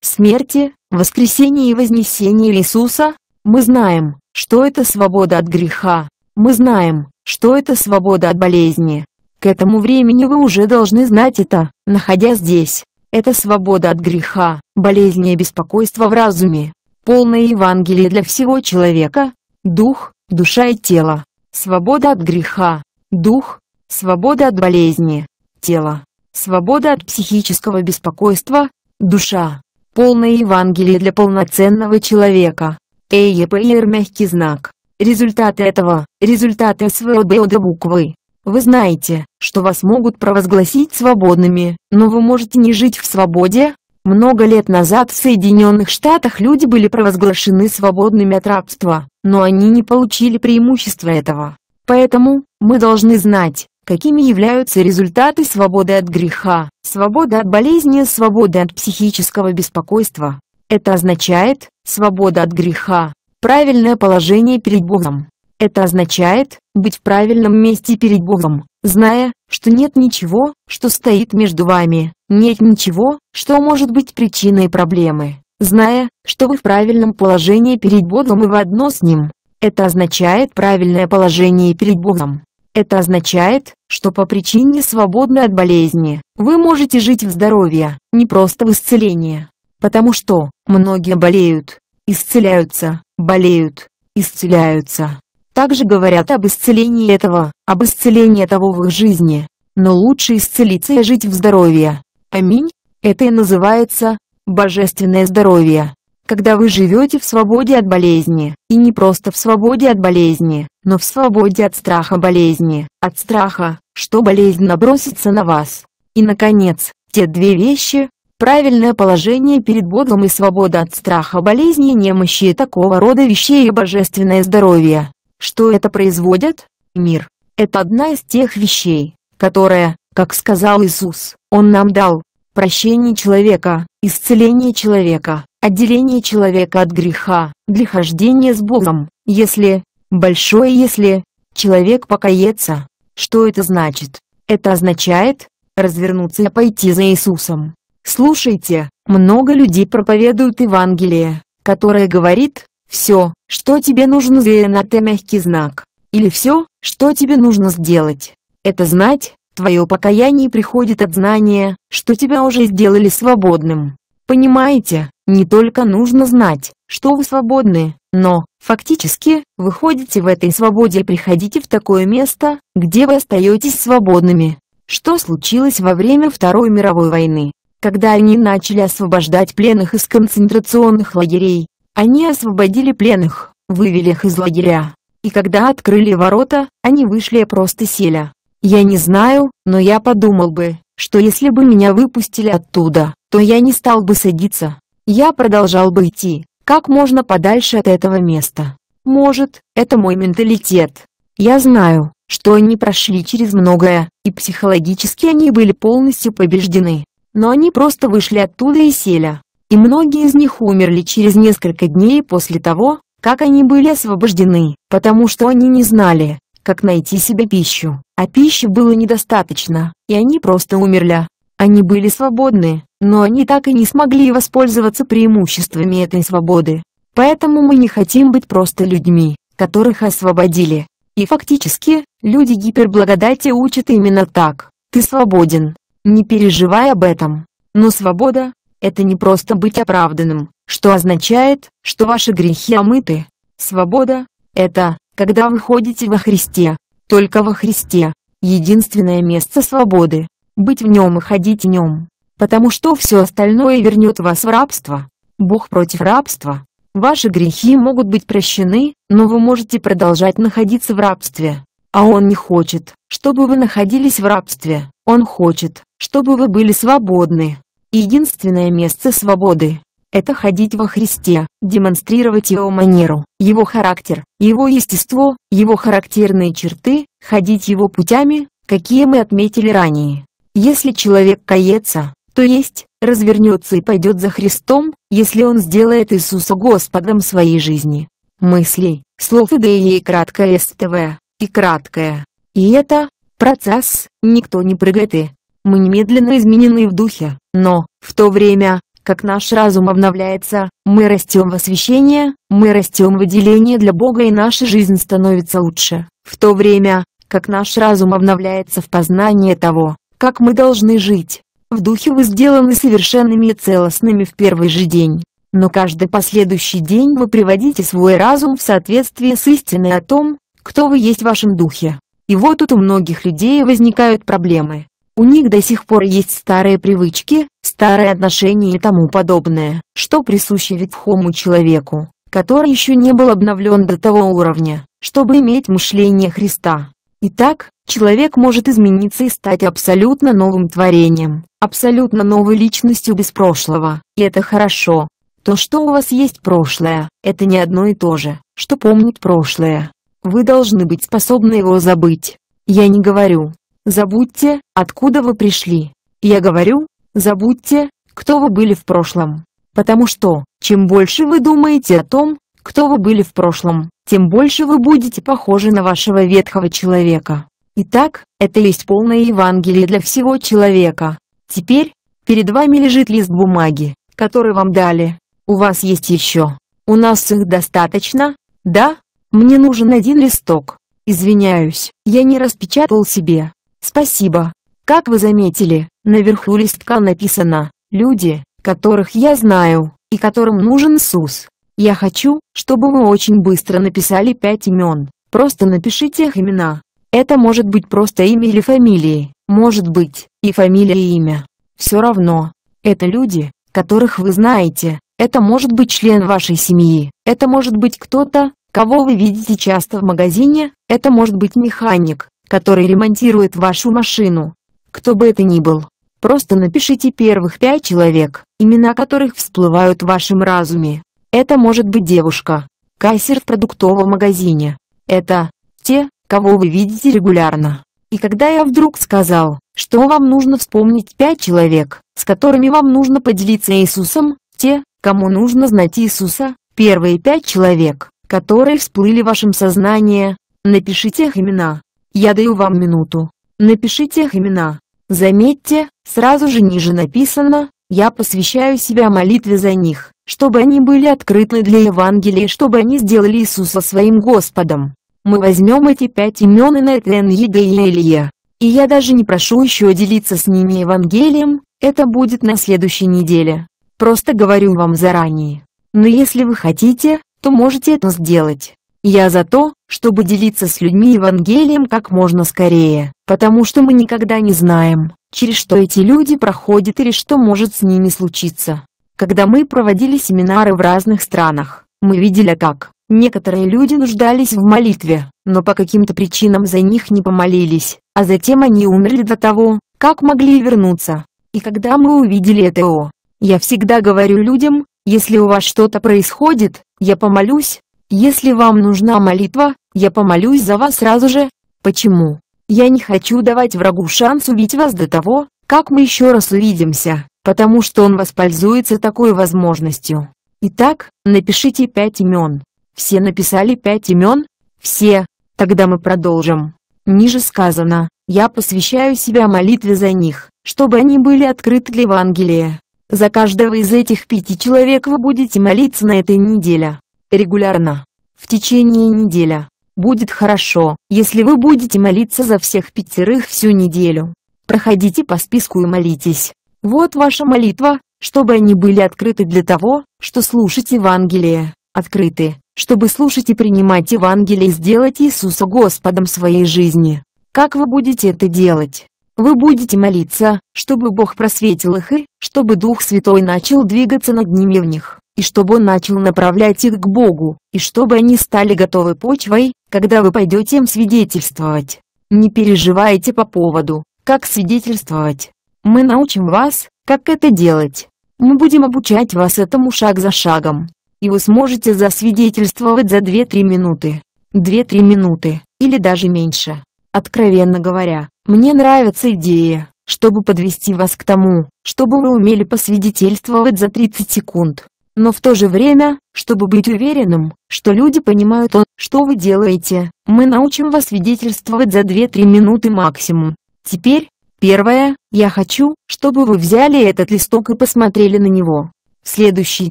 смерти, воскресения и вознесения Иисуса? Мы знаем, что это свобода от греха. Мы знаем, что это свобода от болезни. К этому времени вы уже должны знать это, находясь здесь. Это свобода от греха, болезни и беспокойства в разуме. Полное Евангелие для всего человека, дух, душа и тело. Свобода от греха, дух, свобода от болезни, тело. Свобода от психического беспокойства, душа. Полное Евангелие для полноценного человека. ЭЕПР мягкий знак. Результаты этого, результаты свободы буквы. Вы знаете, что вас могут провозгласить свободными, но вы можете не жить в свободе. Много лет назад в Соединенных Штатах люди были провозглашены свободными от рабства, но они не получили преимущества этого. Поэтому, мы должны знать, какими являются результаты свободы от греха, свободы от болезни, свободы от психического беспокойства. Это означает, свобода от греха, правильное положение перед Богом. Это означает, быть в правильном месте перед Богом, зная, что нет ничего, что стоит между вами, нет ничего, что может быть причиной проблемы, зная, что вы в правильном положении перед Богом и в одно с Ним. Это означает правильное положение перед Богом. Это означает, что по причине свободны от болезни, вы можете жить в здоровье, не просто в исцелении. Потому что, многие болеют, исцеляются, болеют, исцеляются, также говорят об исцелении этого, об исцелении того в их жизни. Но лучше исцелиться и жить в здоровье. Аминь. Это и называется божественное здоровье. Когда вы живете в свободе от болезни, и не просто в свободе от болезни, но в свободе от страха болезни, от страха, что болезнь набросится на вас. И наконец, те две вещи, правильное положение перед Богом и свобода от страха болезни немощи и такого рода вещей и божественное здоровье. Что это производит? Мир. Это одна из тех вещей, которая, как сказал Иисус, Он нам дал. Прощение человека, исцеление человека, отделение человека от греха, для хождения с Богом, если, большое если, человек покается. Что это значит? Это означает, развернуться и пойти за Иисусом. Слушайте, много людей проповедуют Евангелие, которое говорит, все, что тебе нужно сделать это мягкий знак. Или все, что тебе нужно сделать. Это знать, твое покаяние приходит от знания, что тебя уже сделали свободным. Понимаете, не только нужно знать, что вы свободны, но, фактически, вы ходите в этой свободе и приходите в такое место, где вы остаетесь свободными. Что случилось во время Второй мировой войны? Когда они начали освобождать пленных из концентрационных лагерей, они освободили пленных, вывели их из лагеря. И когда открыли ворота, они вышли и просто сели. Я не знаю, но я подумал бы, что если бы меня выпустили оттуда, то я не стал бы садиться. Я продолжал бы идти, как можно подальше от этого места. Может, это мой менталитет. Я знаю, что они прошли через многое, и психологически они были полностью побеждены. Но они просто вышли оттуда и сели и многие из них умерли через несколько дней после того, как они были освобождены, потому что они не знали, как найти себе пищу, а пищи было недостаточно, и они просто умерли. Они были свободны, но они так и не смогли воспользоваться преимуществами этой свободы. Поэтому мы не хотим быть просто людьми, которых освободили. И фактически, люди гиперблагодати учат именно так. Ты свободен. Не переживай об этом. Но свобода, это не просто быть оправданным, что означает, что ваши грехи омыты. Свобода – это, когда вы ходите во Христе, только во Христе. Единственное место свободы – быть в нем и ходить в нем. Потому что все остальное вернет вас в рабство. Бог против рабства. Ваши грехи могут быть прощены, но вы можете продолжать находиться в рабстве. А Он не хочет, чтобы вы находились в рабстве. Он хочет, чтобы вы были свободны. Единственное место свободы – это ходить во Христе, демонстрировать Его манеру, Его характер, Его естество, Его характерные черты, ходить Его путями, какие мы отметили ранее. Если человек кается, то есть, развернется и пойдет за Христом, если он сделает Иисуса Господом своей жизни. мыслей, слов идеи и краткое СТВ, и краткое. И это, процесс, никто не прыгает и мы немедленно изменены в духе, но, в то время, как наш разум обновляется, мы растем в освящение, мы растем в выделение для Бога и наша жизнь становится лучше. В то время, как наш разум обновляется в познание того, как мы должны жить. В духе вы сделаны совершенными и целостными в первый же день. Но каждый последующий день вы приводите свой разум в соответствие с истиной о том, кто вы есть в вашем духе. И вот тут у многих людей возникают проблемы. У них до сих пор есть старые привычки, старые отношения и тому подобное, что присуще ветхому человеку, который еще не был обновлен до того уровня, чтобы иметь мышление Христа. Итак, человек может измениться и стать абсолютно новым творением, абсолютно новой личностью без прошлого, и это хорошо. То, что у вас есть прошлое, это не одно и то же, что помнит прошлое. Вы должны быть способны его забыть. Я не говорю, забудьте, откуда вы пришли. Я говорю, забудьте, кто вы были в прошлом. Потому что, чем больше вы думаете о том, кто вы были в прошлом, тем больше вы будете похожи на вашего ветхого человека. Итак, это есть полное Евангелие для всего человека. Теперь, перед вами лежит лист бумаги, который вам дали. У вас есть еще. У нас их достаточно? Да? Мне нужен один листок. Извиняюсь, я не распечатал себе. Спасибо. Как вы заметили, наверху листка написано «Люди, которых я знаю, и которым нужен Иисус». Я хочу, чтобы вы очень быстро написали пять имен. Просто напишите их имена. Это может быть просто имя или фамилии, может быть, и фамилия и имя. Все равно. Это люди, которых вы знаете. Это может быть член вашей семьи. Это может быть кто-то, кого вы видите часто в магазине. Это может быть механик, который ремонтирует вашу машину. Кто бы это ни был. Просто напишите первых пять человек, имена которых всплывают в вашем разуме. Это может быть девушка, кассир в продуктовом магазине. Это те, кого вы видите регулярно. И когда я вдруг сказал, что вам нужно вспомнить пять человек, с которыми вам нужно поделиться Иисусом, те, кому нужно знать Иисуса, первые пять человек, которые всплыли в вашем сознании, напишите их имена. Я даю вам минуту. Напишите их имена. Заметьте, сразу же ниже написано, я посвящаю себя молитве за них чтобы они были открыты для Евангелия, чтобы они сделали Иисуса своим Господом. Мы возьмем эти пять имен и Нетен Ега и Илья. И я даже не прошу еще делиться с ними Евангелием, это будет на следующей неделе. Просто говорю вам заранее. Но если вы хотите, то можете это сделать. Я за то, чтобы делиться с людьми Евангелием как можно скорее, потому что мы никогда не знаем, через что эти люди проходят или что может с ними случиться. Когда мы проводили семинары в разных странах, мы видели как некоторые люди нуждались в молитве, но по каким-то причинам за них не помолились, а затем они умерли до того, как могли вернуться. И когда мы увидели это, я всегда говорю людям, если у вас что-то происходит, я помолюсь, если вам нужна молитва, я помолюсь за вас сразу же. Почему? Я не хочу давать врагу шанс увидеть вас до того, как мы еще раз увидимся потому что он воспользуется такой возможностью. Итак, напишите пять имен. Все написали пять имен? Все. Тогда мы продолжим. Ниже сказано, я посвящаю себя молитве за них, чтобы они были открыты для Евангелия. За каждого из этих пяти человек вы будете молиться на этой неделе. Регулярно. В течение недели. Будет хорошо, если вы будете молиться за всех пятерых всю неделю. Проходите по списку и молитесь. Вот ваша молитва, чтобы они были открыты для того, что слушать Евангелие, открыты, чтобы слушать и принимать Евангелие и сделать Иисуса Господом своей жизни. Как вы будете это делать? Вы будете молиться, чтобы Бог просветил их и, чтобы Дух Святой начал двигаться над ними в них, и чтобы Он начал направлять их к Богу, и чтобы они стали готовы почвой, когда вы пойдете им свидетельствовать. Не переживайте по поводу, как свидетельствовать. Мы научим вас, как это делать. Мы будем обучать вас этому шаг за шагом. И вы сможете засвидетельствовать за 2-3 минуты. 2-3 минуты, или даже меньше. Откровенно говоря, мне нравится идея, чтобы подвести вас к тому, чтобы вы умели посвидетельствовать за 30 секунд. Но в то же время, чтобы быть уверенным, что люди понимают то, что вы делаете, мы научим вас свидетельствовать за 2-3 минуты максимум. Теперь, первое, я хочу, чтобы вы взяли этот листок и посмотрели на него. В следующей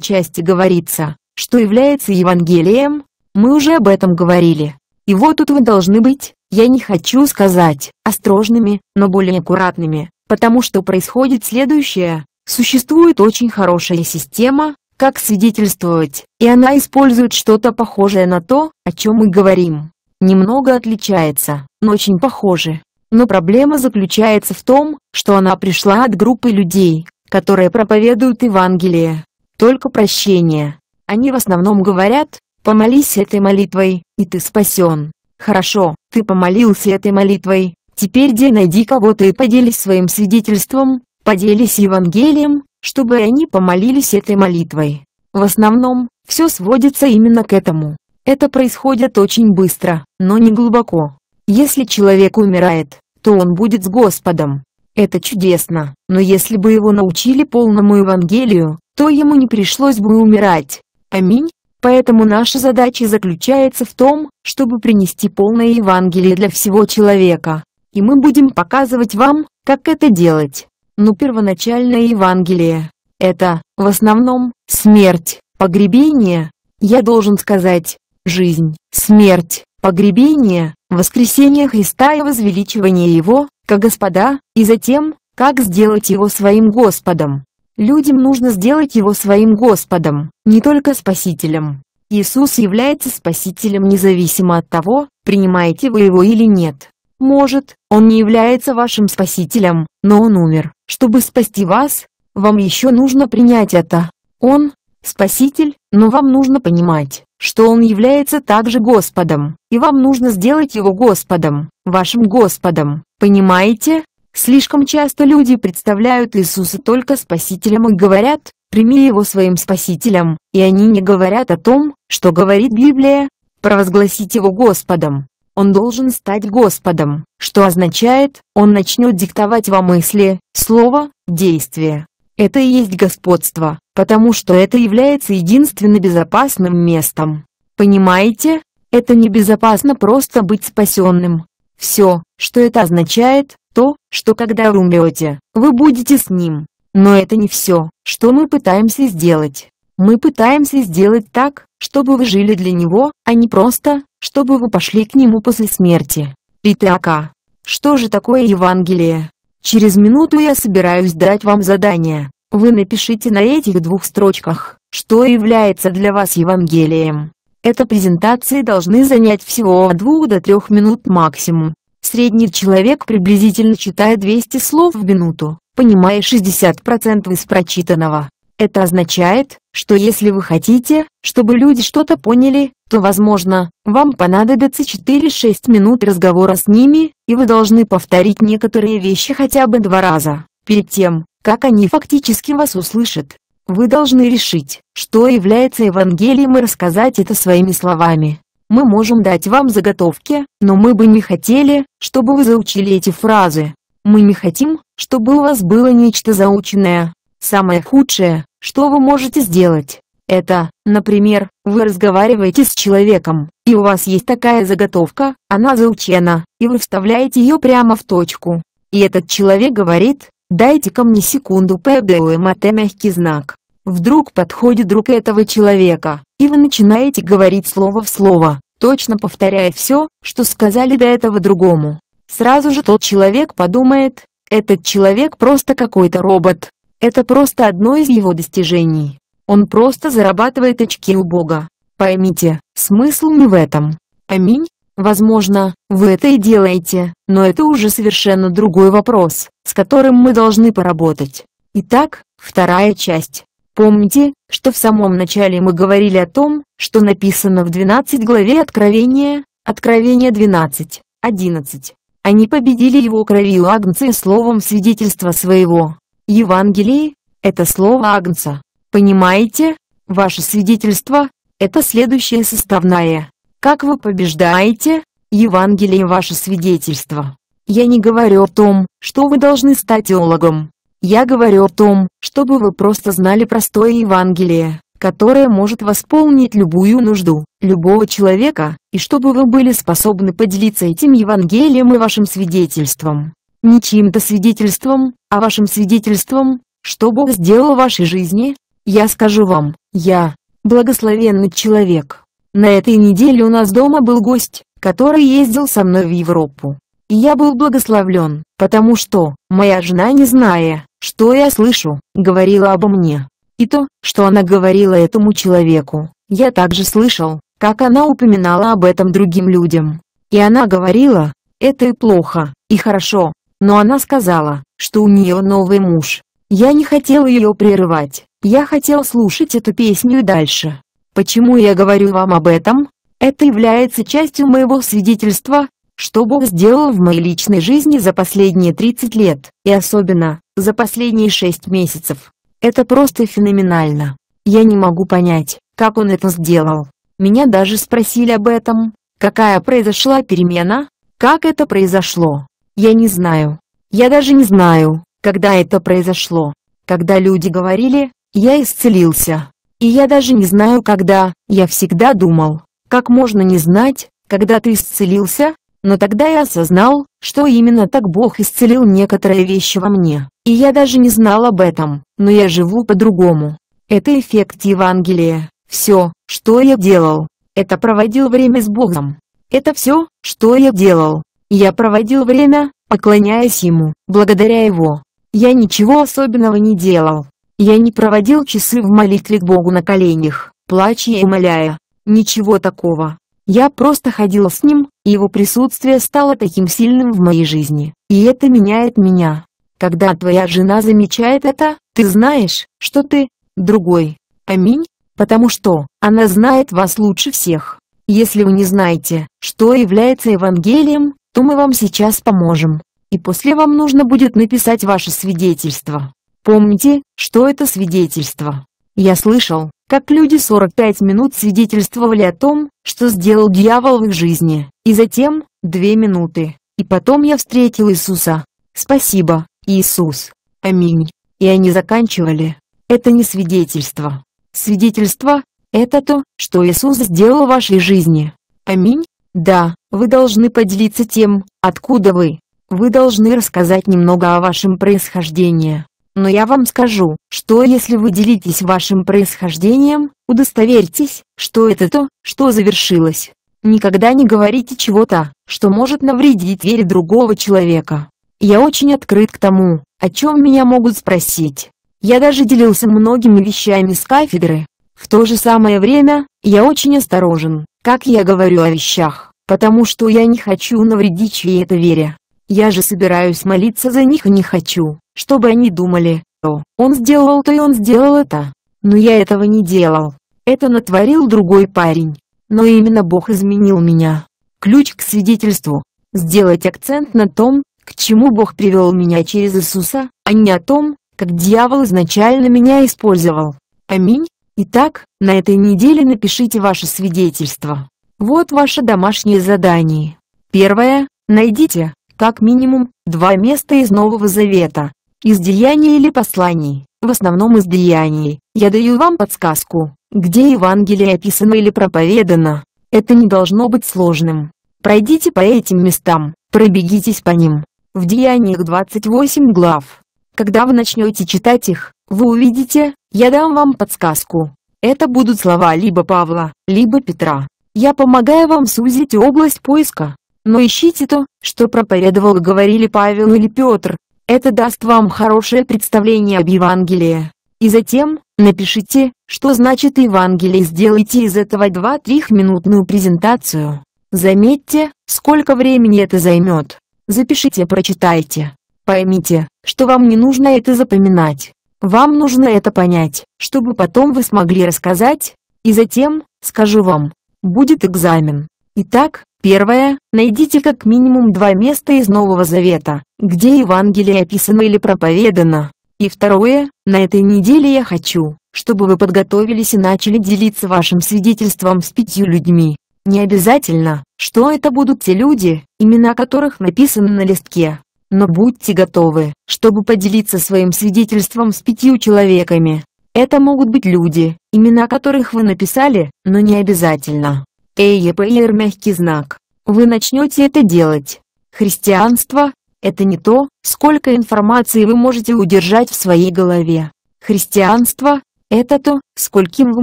части говорится, что является Евангелием, мы уже об этом говорили. И вот тут вы должны быть, я не хочу сказать, осторожными, но более аккуратными, потому что происходит следующее. Существует очень хорошая система, как свидетельствовать, и она использует что-то похожее на то, о чем мы говорим. Немного отличается, но очень похоже. Но проблема заключается в том, что она пришла от группы людей, которые проповедуют Евангелие. Только прощение. Они в основном говорят, помолись этой молитвой, и ты спасен. Хорошо, ты помолился этой молитвой, теперь где найди кого-то и поделись своим свидетельством, поделись Евангелием, чтобы они помолились этой молитвой. В основном, все сводится именно к этому. Это происходит очень быстро, но не глубоко. Если человек умирает, то он будет с Господом. Это чудесно, но если бы его научили полному Евангелию, то ему не пришлось бы умирать. Аминь. Поэтому наша задача заключается в том, чтобы принести полное Евангелие для всего человека. И мы будем показывать вам, как это делать. Но первоначальное Евангелие – это, в основном, смерть, погребение, я должен сказать, жизнь, смерть, погребение, воскресение Христа и возвеличивание Его, как Господа, и затем, как сделать Его своим Господом. Людям нужно сделать Его своим Господом, не только Спасителем. Иисус является Спасителем независимо от того, принимаете вы Его или нет. Может, Он не является вашим Спасителем, но Он умер, чтобы спасти вас. Вам еще нужно принять это. Он – Спаситель, но вам нужно понимать, что Он является также Господом, и вам нужно сделать Его Господом, вашим Господом. Понимаете? Слишком часто люди представляют Иисуса только Спасителем и говорят, прими Его своим Спасителем, и они не говорят о том, что говорит Библия, провозгласить Его Господом. Он должен стать Господом, что означает, Он начнет диктовать вам мысли, слово, действия. Это и есть господство, потому что это является единственно безопасным местом. Понимаете? Это небезопасно просто быть спасенным. Все, что это означает, то, что когда вы умрете, вы будете с ним. Но это не все, что мы пытаемся сделать. Мы пытаемся сделать так, чтобы вы жили для него, а не просто, чтобы вы пошли к нему после смерти. Итака. Что же такое Евангелие? Через минуту я собираюсь дать вам задание. Вы напишите на этих двух строчках, что является для вас Евангелием. Это презентации должны занять всего от 2 до 3 минут максимум. Средний человек приблизительно читает 200 слов в минуту, понимая 60% из прочитанного. Это означает, что если вы хотите, чтобы люди что-то поняли, то возможно, вам понадобится 4-6 минут разговора с ними, и вы должны повторить некоторые вещи хотя бы два раза, перед тем, как они фактически вас услышат. Вы должны решить, что является Евангелием и рассказать это своими словами. Мы можем дать вам заготовки, но мы бы не хотели, чтобы вы заучили эти фразы. Мы не хотим, чтобы у вас было нечто заученное. Самое худшее, что вы можете сделать, это, например, вы разговариваете с человеком, и у вас есть такая заготовка, она заучена, и вы вставляете ее прямо в точку. И этот человек говорит, дайте ко мне секунду ПДУМАТ мягкий знак. Вдруг подходит друг этого человека, и вы начинаете говорить слово в слово, точно повторяя все, что сказали до этого другому. Сразу же тот человек подумает, этот человек просто какой-то робот. Это просто одно из его достижений. Он просто зарабатывает очки у Бога. Поймите, смысл не в этом. Аминь. Возможно, вы это и делаете, но это уже совершенно другой вопрос, с которым мы должны поработать. Итак, вторая часть. Помните, что в самом начале мы говорили о том, что написано в 12 главе Откровения, Откровение 12, 11. Они победили его кровью Агнца и словом свидетельства своего. Евангелие – это слово Агнца. Понимаете? Ваше свидетельство – это следующая составная. Как вы побеждаете? Евангелие – ваше свидетельство. Я не говорю о том, что вы должны стать теологом, я говорю о том, чтобы вы просто знали простое Евангелие, которое может восполнить любую нужду, любого человека, и чтобы вы были способны поделиться этим Евангелием и вашим свидетельством. Не чьим-то свидетельством, а вашим свидетельством, что Бог сделал в вашей жизни. Я скажу вам, я, благословенный человек. На этой неделе у нас дома был гость, который ездил со мной в Европу. И я был благословлен, потому что, моя жена не зная, что я слышу, говорила обо мне. И то, что она говорила этому человеку, я также слышал, как она упоминала об этом другим людям. И она говорила, это и плохо, и хорошо, но она сказала, что у нее новый муж. Я не хотел ее прерывать, я хотел слушать эту песню дальше. Почему я говорю вам об этом? Это является частью моего свидетельства, что Бог сделал в моей личной жизни за последние 30 лет, и особенно, за последние 6 месяцев. Это просто феноменально. Я не могу понять, как Он это сделал. Меня даже спросили об этом, какая произошла перемена, как это произошло. Я не знаю. Я даже не знаю, когда это произошло. Когда люди говорили, я исцелился. И я даже не знаю когда, я всегда думал, как можно не знать, когда ты исцелился? Но тогда я осознал, что именно так Бог исцелил некоторые вещи во мне. И я даже не знал об этом, но я живу по-другому. Это эффект Евангелия. Все, что я делал, это проводил время с Богом. Это все, что я делал. Я проводил время, поклоняясь Ему, благодаря Его. Я ничего особенного не делал. Я не проводил часы в молитве к Богу на коленях, плача и умоляя, Ничего такого. Я просто ходила с ним, и его присутствие стало таким сильным в моей жизни. И это меняет меня. Когда твоя жена замечает это, ты знаешь, что ты другой. Аминь. Потому что она знает вас лучше всех. Если вы не знаете, что является Евангелием, то мы вам сейчас поможем. И после вам нужно будет написать ваше свидетельство. Помните, что это свидетельство. Я слышал, как люди 45 минут свидетельствовали о том, что сделал дьявол в их жизни, и затем, две минуты, и потом я встретил Иисуса. Спасибо, Иисус. Аминь. И они заканчивали. Это не свидетельство. Свидетельство – это то, что Иисус сделал в вашей жизни. Аминь. Да, вы должны поделиться тем, откуда вы. Вы должны рассказать немного о вашем происхождении. Но я вам скажу, что если вы делитесь вашим происхождением, удостоверьтесь, что это то, что завершилось. Никогда не говорите чего-то, что может навредить вере другого человека. Я очень открыт к тому, о чем меня могут спросить. Я даже делился многими вещами с кафедры. В то же самое время, я очень осторожен, как я говорю о вещах, потому что я не хочу навредить чьей-то вере. Я же собираюсь молиться за них и не хочу, чтобы они думали, о, он сделал то и он сделал это. Но я этого не делал. Это натворил другой парень. Но именно Бог изменил меня. Ключ к свидетельству. Сделать акцент на том, к чему Бог привел меня через Иисуса, а не о том, как дьявол изначально меня использовал. Аминь. Итак, на этой неделе напишите ваше свидетельство. Вот ваше домашнее задание. Первое. Найдите, как минимум, два места из Нового Завета, из деяний или посланий, в основном из деяний. Я даю вам подсказку, где Евангелие описано или проповедано. Это не должно быть сложным. Пройдите по этим местам, пробегитесь по ним. В Деяниях 28 глав. Когда вы начнете читать их, вы увидите, я дам вам подсказку. Это будут слова либо Павла, либо Петра. Я помогаю вам сузить область поиска. Но ищите то, что проповедовал и говорили Павел или Петр, это даст вам хорошее представление об Евангелии. И затем, напишите, что значит Евангелие сделайте из этого 2-3 минутную презентацию. Заметьте, сколько времени это займет. Запишите прочитайте. Поймите, что вам не нужно это запоминать. Вам нужно это понять, чтобы потом вы смогли рассказать. И затем, скажу вам, будет экзамен. Итак, первое, найдите как минимум два места из Нового Завета, где Евангелие описано или проповедано. И второе, на этой неделе я хочу, чтобы вы подготовились и начали делиться вашим свидетельством с пятью людьми. Не обязательно, что это будут те люди, имена которых написаны на листке. Но будьте готовы, чтобы поделиться своим свидетельством с пятью человеками. Это могут быть люди, имена которых вы написали, но не обязательно. ЭЕПР мягкий знак. Вы начнете это делать. Христианство – это не то, сколько информации вы можете удержать в своей голове. Христианство – это то, скольким вы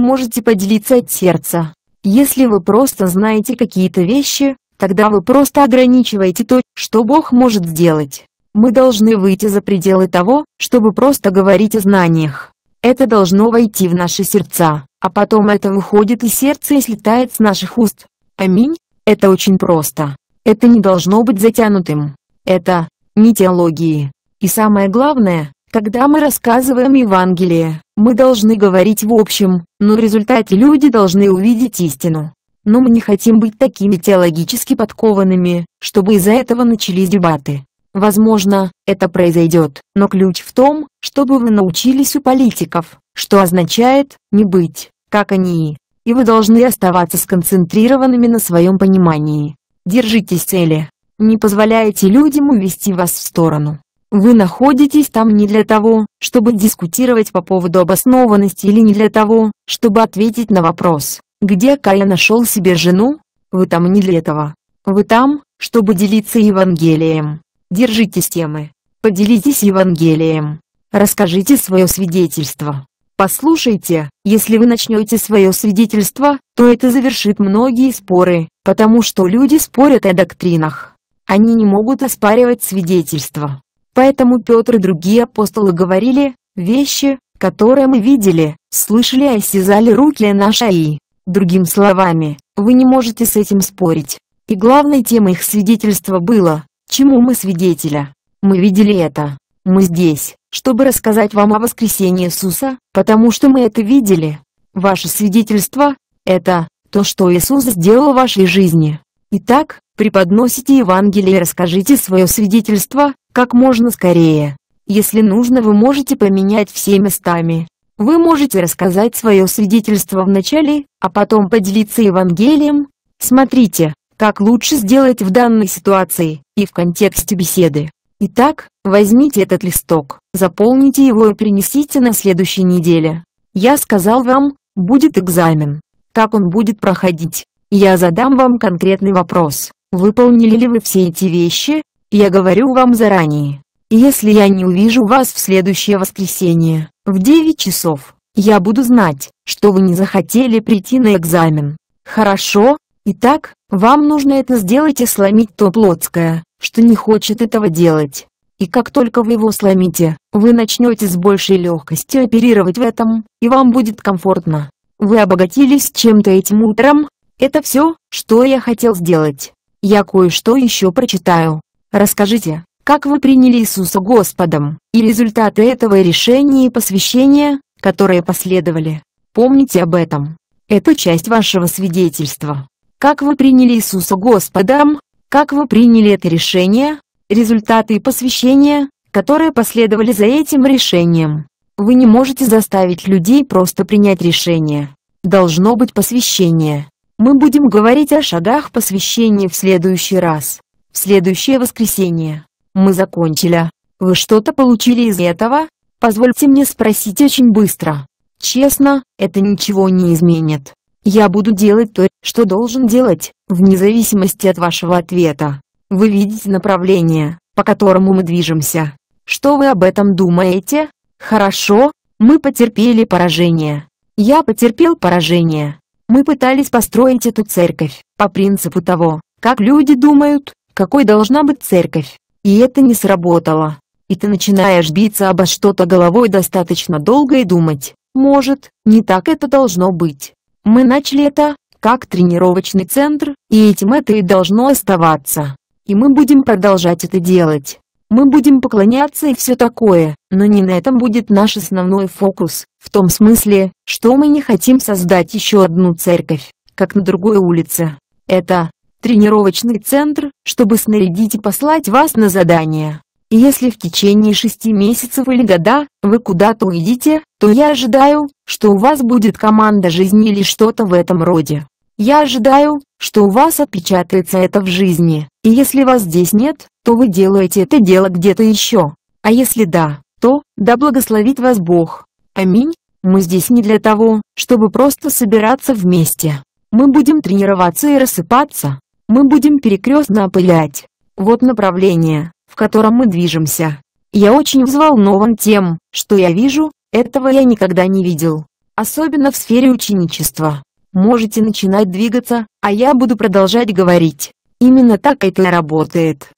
можете поделиться от сердца. Если вы просто знаете какие-то вещи, тогда вы просто ограничиваете то, что Бог может сделать. Мы должны выйти за пределы того, чтобы просто говорить о знаниях. Это должно войти в наши сердца, а потом это выходит из сердца и слетает с наших уст. Аминь. Это очень просто. Это не должно быть затянутым. Это не теологии. И самое главное, когда мы рассказываем Евангелие, мы должны говорить в общем, но в результате люди должны увидеть истину. Но мы не хотим быть такими теологически подкованными, чтобы из-за этого начались дебаты. Возможно, это произойдет, но ключ в том, чтобы вы научились у политиков, что означает «не быть», как они, и вы должны оставаться сконцентрированными на своем понимании. Держитесь цели. Не позволяйте людям увести вас в сторону. Вы находитесь там не для того, чтобы дискутировать по поводу обоснованности или не для того, чтобы ответить на вопрос, где Кая нашел себе жену? Вы там не для этого. Вы там, чтобы делиться Евангелием. Держитесь темы. Поделитесь Евангелием. Расскажите свое свидетельство. Послушайте, если вы начнете свое свидетельство, то это завершит многие споры, потому что люди спорят о доктринах. Они не могут оспаривать свидетельство. Поэтому Петр и другие апостолы говорили, вещи, которые мы видели, слышали и осязали руки наши и. Другим словами, вы не можете с этим спорить. И главной темой их свидетельства было, чему мы свидетеля. Мы видели это. Мы здесь, чтобы рассказать вам о воскресении Иисуса, потому что мы это видели. Ваше свидетельство – это то, что Иисус сделал в вашей жизни. Итак, преподносите Евангелие и расскажите свое свидетельство, как можно скорее. Если нужно вы можете поменять все местами. Вы можете рассказать свое свидетельство в начале, а потом поделиться Евангелием. Смотрите, как лучше сделать в данной ситуации, и в контексте беседы. Итак, возьмите этот листок, заполните его и принесите на следующей неделе. Я сказал вам, будет экзамен. Как он будет проходить? Я задам вам конкретный вопрос. Выполнили ли вы все эти вещи? Я говорю вам заранее. Если я не увижу вас в следующее воскресенье, в 9 часов, я буду знать, что вы не захотели прийти на экзамен. Хорошо? Итак, вам нужно это сделать и сломить то плотское, что не хочет этого делать. И как только вы его сломите, вы начнете с большей легкостью оперировать в этом, и вам будет комфортно. Вы обогатились чем-то этим утром? Это все, что я хотел сделать. Я кое-что еще прочитаю. Расскажите, как вы приняли Иисуса Господом, и результаты этого решения и посвящения, которые последовали. Помните об этом. Это часть вашего свидетельства. Как вы приняли Иисуса Господом, как вы приняли это решение? Результаты и посвящения, которые последовали за этим решением. Вы не можете заставить людей просто принять решение. Должно быть посвящение. Мы будем говорить о шагах посвящения в следующий раз. В следующее воскресенье. Мы закончили. Вы что-то получили из этого? Позвольте мне спросить очень быстро. Честно, это ничего не изменит. Я буду делать то, что должен делать, вне зависимости от вашего ответа. Вы видите направление, по которому мы движемся. Что вы об этом думаете? Хорошо, мы потерпели поражение. Я потерпел поражение. Мы пытались построить эту церковь, по принципу того, как люди думают, какой должна быть церковь. И это не сработало. И ты начинаешь биться обо что-то головой достаточно долго и думать, может, не так это должно быть. Мы начали это, как тренировочный центр, и этим это и должно оставаться. И мы будем продолжать это делать. Мы будем поклоняться и все такое, но не на этом будет наш основной фокус, в том смысле, что мы не хотим создать еще одну церковь, как на другой улице. Это тренировочный центр, чтобы снарядить и послать вас на задание. Если в течение шести месяцев или года, вы куда-то уйдете, то я ожидаю, что у вас будет команда жизни или что-то в этом роде. Я ожидаю, что у вас отпечатается это в жизни, и если вас здесь нет, то вы делаете это дело где-то еще. А если да, то, да благословит вас Бог. Аминь. Мы здесь не для того, чтобы просто собираться вместе. Мы будем тренироваться и рассыпаться. Мы будем перекрестно опылять. Вот направление, в котором мы движемся. Я очень взволнован тем, что я вижу, этого я никогда не видел. Особенно в сфере ученичества. Можете начинать двигаться, а я буду продолжать говорить. Именно так это работает.